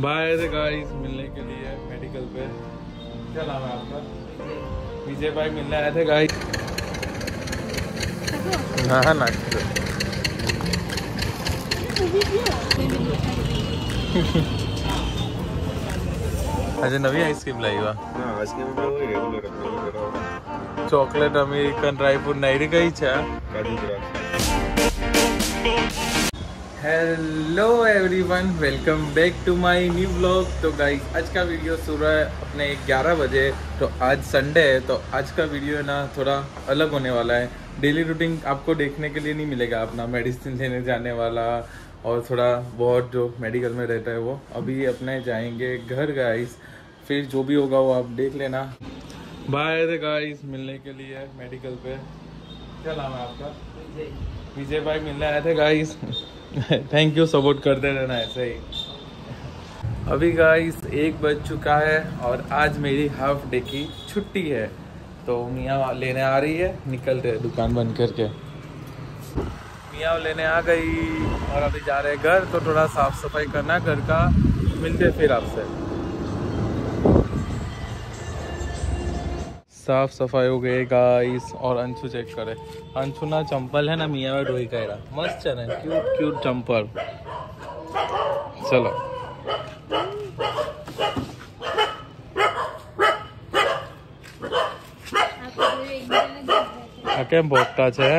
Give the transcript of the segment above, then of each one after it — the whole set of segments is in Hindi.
बाय द गाइस मिलने के लिए मेडिकल पे। क्या नाम है आपका? विजय भाई मिलने आए थे गाइस ना ना अच्छा नवी आइसक्रीम लाई हुआ। चॉकलेट अमेरिकन ड्राई फ्रूट नहीं रही गई छा? Hello everyone welcome back to my new blog तो गाइस आज का वीडियो सुबह अपने 11 बजे। तो आज संडे है तो आज का वीडियो है ना थोड़ा अलग होने वाला है। डेली रूटीन आपको देखने के लिए नहीं मिलेगा अपना मेडिसिन लेने जाने वाला और थोड़ा बहुत जो मेडिकल में रहता है वो। अभी अपने जाएँगे घर गाइस फिर जो भी होगा वो आप देख लेना। बाय द गाइस मिलने के लिए मेडिकल पे। क्या नाम है आपका? विजय। भाई मिलने आए थे गाइस थैंक यू सपोर्ट करते रहना ऐसे ही अभी गाइस एक बज चुका है और आज मेरी हाफ़ डे की छुट्टी है। तो मियाँ लेने आ रही है, निकल रहे दुकान बंद करके। मियाँ लेने आ गई और अभी जा रहे हैं घर तो थोड़ा साफ़ सफ़ाई करना, घर का। मिलते फिर आपसे। साफ सफाई हो गई गाइस और अंशु चेक करे अंशु ना चंपल है ना मियाँ में ढोई का मस्त चल रहा है क्यूट क्यूट चंपल चलो કેમ ભોગતા છે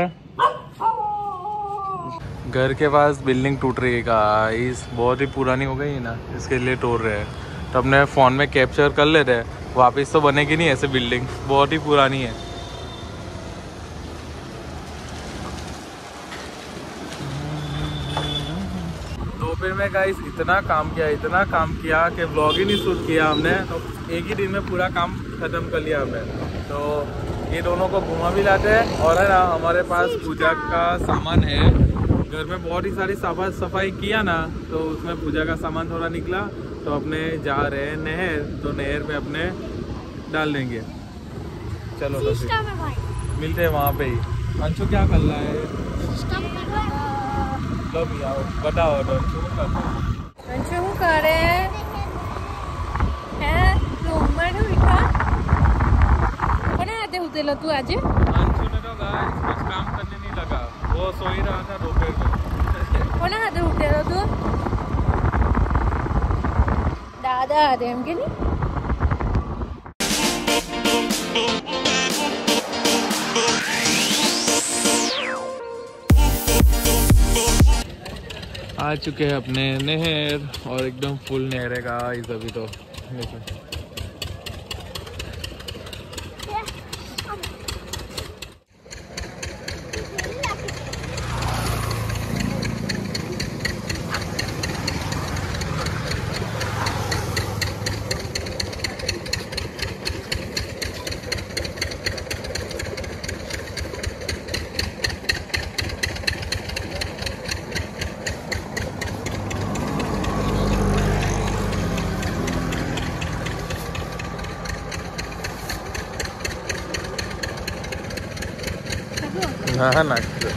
घर के पास बिल्डिंग टूट रही है गाइस बहुत ही पुरानी हो गई है ना इसके लिए तोड़ रहे हैं तो अपने फ़ोन में कैप्चर कर लेते हैं। वापस तो बनेगी नहीं ऐसे बिल्डिंग बहुत ही पुरानी है। दोपहर में गाइस इतना काम किया, इतना काम किया कि व्लॉग ही नहीं शूट किया हमने। तो एक ही दिन में पूरा काम खत्म कर लिया हमने। तो ये दोनों को घुमा भी लाते हैं और है ना, हमारे पास पूजा का सामान है। घर में बहुत ही सारी सफ़ा सफ़ाई किया ना तो उसमें पूजा का सामान थोड़ा निकला। तो अपने जा रहे हैं नहर तो नहर में अपने डाल देंगे। चलो तो मिलते हैं वहाँ पे ही। अंशु क्या कर रहा है? लो भैया बताओ अंशु अंशु कर रहे हैं। तू आज? तो कुछ काम करने नहीं लगा। वो सो ही रहा था दोपहर हाथ उठे तू? ज़्यादा आ रहे हैं नहीं? आ चुके हैं अपने नहर और एकदम फुल नहर है का इस अभी तो। देखिए हाँ हाँ नाचते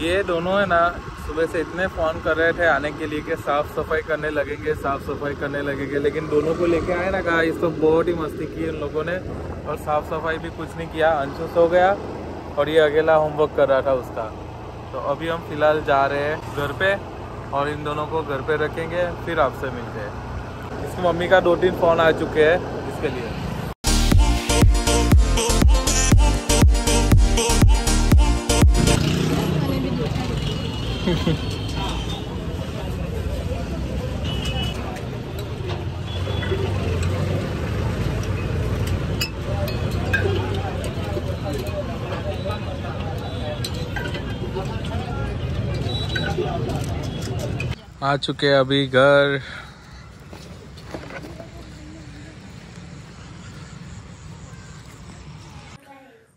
ये दोनों है ना सुबह से इतने फ़ोन कर रहे थे आने के लिए कि साफ़ सफ़ाई करने लगेंगे, साफ़ सफ़ाई करने लगेंगे। लेकिन दोनों को लेके आए ना, कहा, इस तो बहुत ही मस्ती की उन लोगों ने और साफ़ सफ़ाई भी कुछ नहीं किया अंशु सो गया और ये अकेला होमवर्क कर रहा था उसका। तो अभी हम फ़िलहाल जा रहे हैं घर पे और इन दोनों को घर पे रखेंगे, फिर आपसे मिलते हैं। इसकी मम्मी का दो तीन फ़ोन आ चुके हैं इसके लिए। आ चुके अभी घर।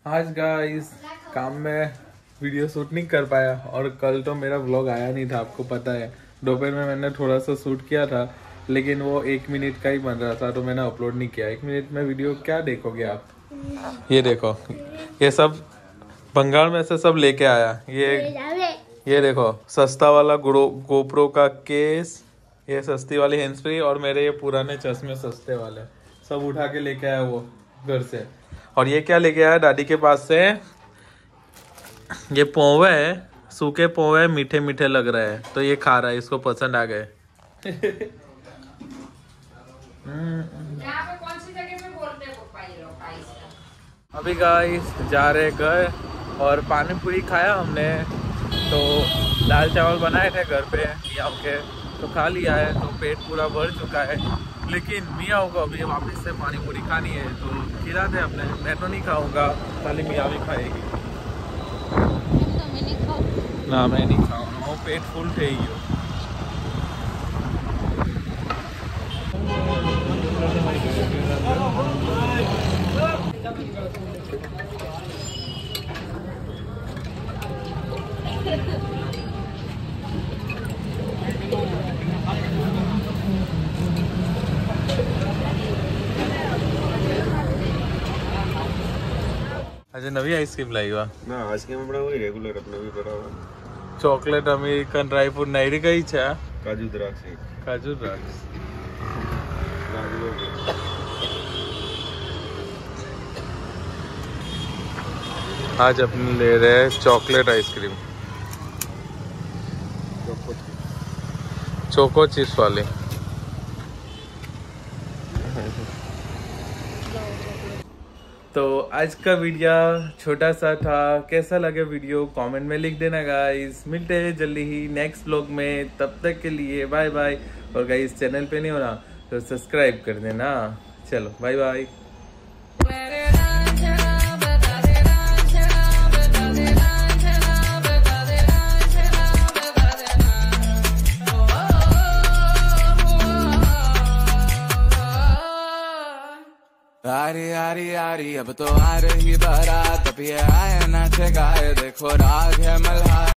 आज गाइस काम में वीडियो शूट नहीं कर पाया। और कल तो मेरा व्लॉग आया नहीं था, आपको पता है। दोपहर में मैंने थोड़ा सा शूट किया था, लेकिन वो एक मिनट का ही बन रहा था तो मैंने अपलोड नहीं किया। एक मिनट में वीडियो क्या देखोगे आप? ये देखो, ये सब बंगाल में से सब लेके आया। ये ये देखो, सस्ता वाला गोप्रो का केस ये सस्ती वाली फ्री और मेरे ये पुराने चश्मे सस्ते वाले। सब उठा के लेके आया वो, घर से। और ये क्या लेके आया? दादी के पास से ये पोवे है सूखे पोवे मीठे मीठे लग रहे हैं। तो ये खा रहा है इसको पसंद आ गए। अभी गाइस जा रहे घर और पानी पूरी खाया हमने। तो दाल चावल बनाए थे घर पे या के। तो खा लिया है तो पेट पूरा भर चुका है। लेकिन मियाँ को अभी वापस से पानी पूरी खानी है तो खिला दे अपने। मैं तो नहीं खाऊँगा खाली मियाँ भी खाएगी। ना मैं नहीं ફૂલ થઈ पेट Thank थे ही આજે નવી આઈસ્ક્રીમ લાવ્યા ના આઈસ્ક્રીમ આપણે હોય રેગ્યુલર આપણે બી બરાબર ચોકલેટ અમેરિકન ડ્રાયફ્રૂટ નાયરી કઈ છે આ? કાજુ દ્રાક્ષ એક કાજુ દ્રાક્ષ કાજુ आज अपन ले रहे हैं चॉकलेट आइसक्रीम चोको चिप्स वाली तो आज का वीडियो छोटा सा था। कैसा लगे वीडियो? कमेंट में लिख देना गाइस मिलते हैं जल्दी ही नेक्स्ट ब्लॉग में। तब तक के लिए बाय बाय और गाइस चैनल पे नहीं हो ना तो सब्सक्राइब कर देना। चलो बाय बाय आरी आरी अब तो आ रही बारात। अब ये आए नाचे गाए देखो राग है मल्हार।